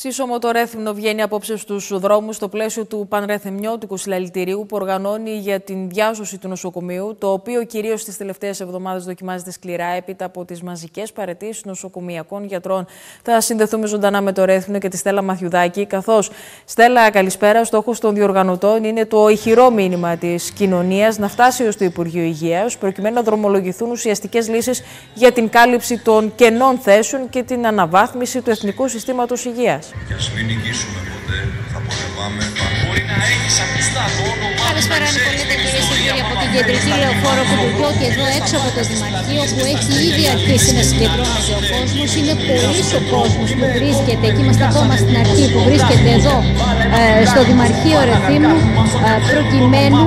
Σύσσωμο το Ρέθυμνο βγαίνει απόψε στους δρόμους στο πλαίσιο του Πανρεθεμιώτικου Συλλαλητηρίου που οργανώνει για την διάσωση του νοσοκομείου, το οποίο κυρίως τις τελευταίες εβδομάδες δοκιμάζεται σκληρά έπειτα από τις μαζικές παρετήσεις νοσοκομιακών γιατρών. Θα συνδεθούμε ζωντανά με το Ρέθυμνο και τη Στέλλα Μαθιουδάκη. Καθώς, Στέλλα, καλησπέρα. Στόχος των διοργανωτών είναι το ηχηρό μήνυμα της κοινωνίας να φτάσει ως το Υπουργείο Υγείας, προκειμένου να δρομολογηθούν ουσιαστικές λύσεις για την κάλυψη των κενών θέσεων και την αναβάθμιση του Εθνικού Συστήματος Υγείας. Κι ας μην νικήσουμε ποτέ, θα πολεμάμε Μπορεί να έχεις ακουστά το όνομά Καλησπέρα Νικολίτα κυρίε και κύριοι από την κεντρική λεωφόρο που του και εδώ έξω από το Δημαρχείο που έχει ήδη αρχίσει να συγκεντρώνεται ο κόσμος. Είναι πολύ ο κόσμος που βρίσκεται και είμαστε ακόμα στην αρχή που βρίσκεται εδώ ε, στο Δημαρχείο Ρεθύμου ε, προκειμένου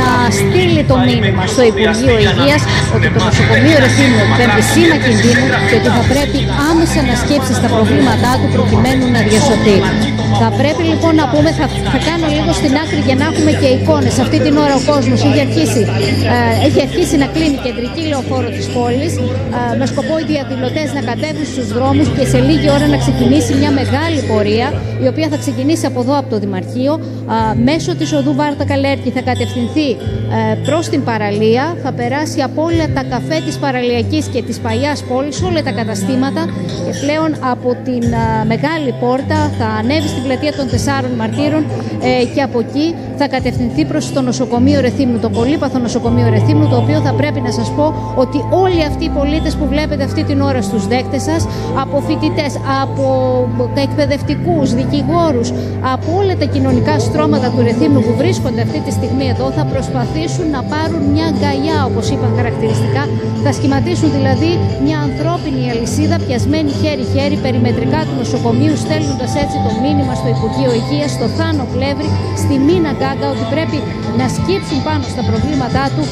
να στείλει το μήνυμα στο Υπουργείο Υγείας ότι το νοσοκομείο Ρεθύμου εκπέμπει σήμα κινδύνου και ότι θα πρέπει άμεσα να σκέψει στα προβλήματά του προκειμένου να διασωθεί. Θα πρέπει λοιπόν να πούμε, θα, θα κάνω λίγο στην άκρη για να έχουμε και εικόνες. Αυτή την ώρα ο κόσμος έχει αρχίσει, ε, έχει αρχίσει να κλείνει κεντρική λεωφόρο της πόλης ε, με σκοπό οι διαδηλωτές να κατέβουν στους δρόμους και σε λίγη ώρα να ξεκινήσει μια μεγάλη πορεία η οποία θα ξεκινήσει από εδώ από το Δημαρχείο. Ε, μέσω της οδού Βάρτα Καλέρκη θα κατευθυνθεί ε, προς την παραλία, θα περάσει από όλα τα καφέ της παραλιακής και της παλιάς πόλης, όλα τα καταστήματα. Και πλέον από την ε, μεγάλη πόρτα θα ανέβει στην πλατεία των Τεσσάρων Μαρτύρων ε, και από εκεί θα κατευθυνθεί προς το νοσοκομείο Ρεθύμνου, το πολύπαθο νοσοκομείο Ρεθύμνου, το οποίο θα πρέπει να σας πω ότι όλοι αυτοί οι πολίτες που βλέπετε αυτή την ώρα στους δέκτες σας, από φοιτητές, από εκπαιδευτικούς, δικηγόρους, από όλα τα κοινωνικά στρώματα του Ρεθύμνου που βρίσκονται αυτή τη στιγμή εδώ, θα προσπαθήσουν να πάρουν μια γκαλιά, όπως είπαν χαρακτηριστικά, θα σχηματίσουν δηλαδή μια ανθρώπινη αλυσίδα πιασμένη χέρι-χέρι περιμετρικά του νοσοκομείου, στέλνοντας έτσι το μήνυμα στο Υπουργείο Υγείας, στο Θάνο Πλεύρη, στη Μίνα Γκάγκα, ότι πρέπει να σκύψουν πάνω στα προβλήματά του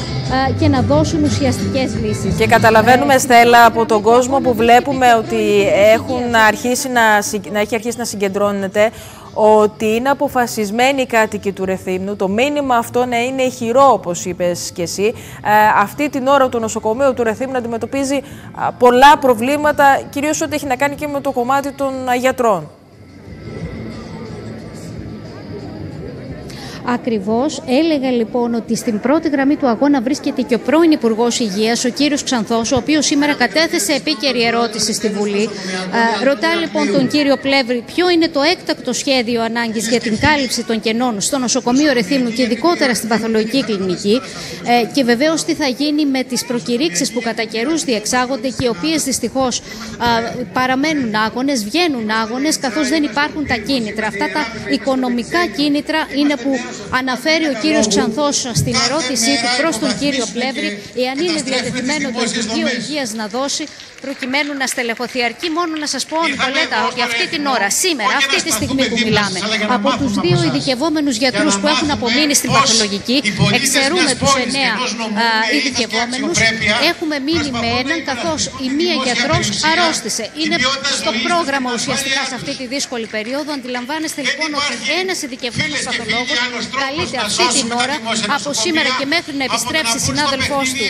και να δώσουν ουσιαστικές λύσεις. Και καταλαβαίνουμε, Στέλλα, από τον κόσμο που βλέπουμε ότι έχουν αρχίσει να, να έχει αρχίσει να συγκεντρώνεται ότι είναι αποφασισμένοι οι κάτοικοι του Ρεθύμνου, το μήνυμα αυτό να είναι ηχηρό, όπως είπες και εσύ. Ε, αυτή την ώρα το νοσοκομείο του Ρεθύμνου αντιμετωπίζει πολλά προβλήματα, κυρίως ό,τι έχει να κάνει και με το κομμάτι των γιατρών. Ακριβώς. Έλεγα λοιπόν ότι στην πρώτη γραμμή του αγώνα βρίσκεται και ο πρώην Υπουργός Υγείας, ο κύριος Ξανθός, ο οποίος σήμερα κατέθεσε επίκαιρη ερώτηση στη Βουλή. Ε, ρωτά λοιπόν τον κύριο Πλεύρη ποιο είναι το έκτακτο σχέδιο ανάγκης για την κάλυψη των κενών στο νοσοκομείο Ρεθύμνου και ειδικότερα στην παθολογική κλινική. Ε, και βεβαίως τι θα γίνει με τις προκηρύξεις που κατά καιρούς διεξάγονται και οι οποίες δυστυχώς ε, παραμένουν άγονες, βγαίνουν άγονες, καθώς δεν υπάρχουν τα κίνητρα. Αυτά τα οικονομικά κίνητρα είναι που αναφέρει ο κύριος Ξανθός στην ερώτησή του προς τον κύριο Πλεύρη εάν είναι διατεθειμένο το Υπουργείο Υγείας να δώσει προκειμένου να στελεχωθεί. Αρκεί μόνο να σας πω, Νικολέτα, ότι αυτή την ώρα, σήμερα, αυτή τη στιγμή που μιλάμε, από τους δύο ειδικευόμενους γιατρούς που έχουν απομείνει στην παθολογική, εξαιρούμε τους εννέα ειδικευόμενους, έχουμε μείνει με έναν καθώς η μία γιατρός αρρώστησε. Είναι στο πρόγραμμα ουσιαστικά σε αυτή τη δύσκολη περίοδο. Αντιλαμβάνεστε λοιπόν ότι ένας ειδικευμένος παθολόγος καλείται αυτή την ώρα από σήμερα και μέχρι να επιστρέψει συνάδελφός του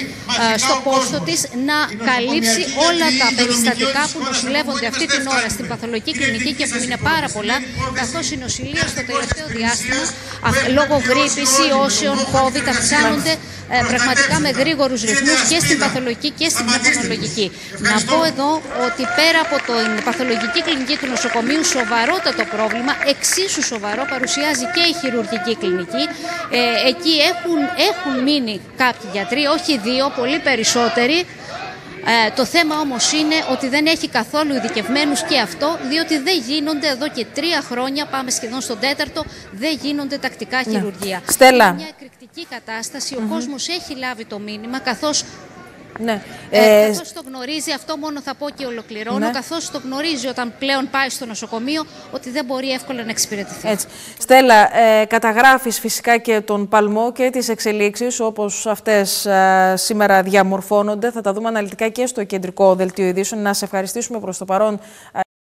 στο πόστο της να καλύψει όλα τα περιστατικά που νοσηλεύονται αυτή την ώρα στην παθολογική κλινική και που είναι πάρα πολλά καθώς οι νοσηλεία στο τελευταίο διάστημα λόγω γρήπης, ιώσεων, COVID αυξάνονται ε, πραγματικά με γρήγορους ρυθμούς και στην παθολογική και στην πνευμονολογική. Να πω εδώ ότι πέρα από την παθολογική κλινική του νοσοκομείου, σοβαρότατο πρόβλημα, εξίσου σοβαρό, παρουσιάζει και η χειρουργική κλινική. Ε, εκεί έχουν, έχουν μείνει κάποιοι γιατροί, όχι δύο, πολύ περισσότεροι. Ε, το θέμα όμως είναι ότι δεν έχει καθόλου ειδικευμένους και αυτό, διότι δεν γίνονται εδώ και τρία χρόνια, πάμε σχεδόν στον τέταρτο, δεν γίνονται τακτικά ναι. χειρουργία. Στέλλα. Είναι μια εκρηκτική κατάσταση, ο κόσμος έχει λάβει το μήνυμα, καθώς ναι. Ε, ε, καθώς το γνωρίζει, αυτό μόνο θα πω και ολοκληρώνω, ναι. καθώς το γνωρίζει όταν πλέον πάει στο νοσοκομείο ότι δεν μπορεί εύκολα να εξυπηρετηθεί. Έτσι. Στέλλα, ε, καταγράφεις φυσικά και τον παλμό και τις εξελίξεις όπως αυτές ε, σήμερα διαμορφώνονται. Θα τα δούμε αναλυτικά και στο κεντρικό δελτίο ειδήσεων. Να σε ευχαριστήσουμε προς το παρόν.